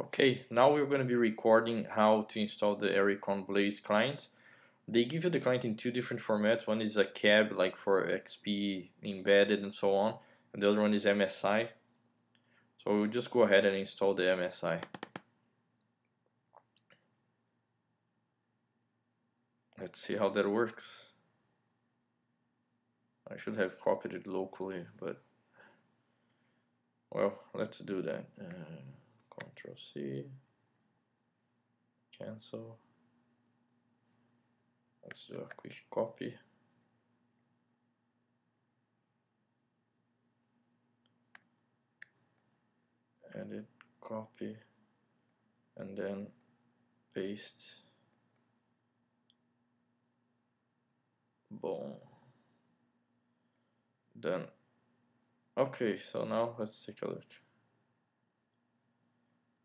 Okay, now we're going to be recording how to install the Ericom Blaze client. They give you the client in two different formats. One is a cab, like for XP embedded and so on, and the other one is MSI. So we'll just go ahead and install the MSI. Let's see how that works. I should have copied it locally, but well, let's do that. Uh, Control C, cancel. Let's do a quick copy. Edit, copy, and then paste. Boom. Done. Okay, so now let's take a look.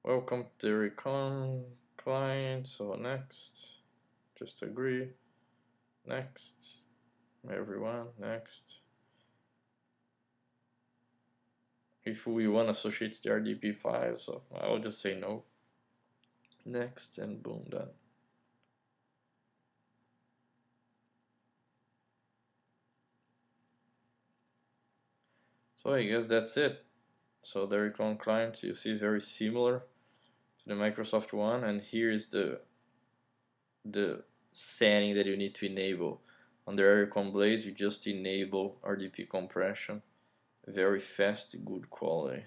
Welcome to Ericom client. So next, just agree. Next, everyone, next. If we want to associate the RDP file, so I'll just say no. Next, and boom, done. So I guess that's it. So the Ericom client you see is very similar to the Microsoft one and here is the the setting that you need to enable. Under Ericom Blaze you just enable RDP compression. Very fast good quality.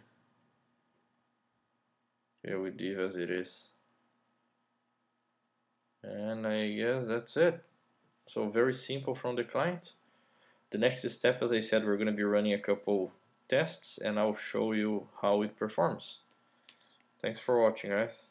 Here we leave as it is. And I guess that's it. So very simple from the client. The next step as I said we're gonna be running a couple tests and I'll show you how it performs Thanks for watching guys.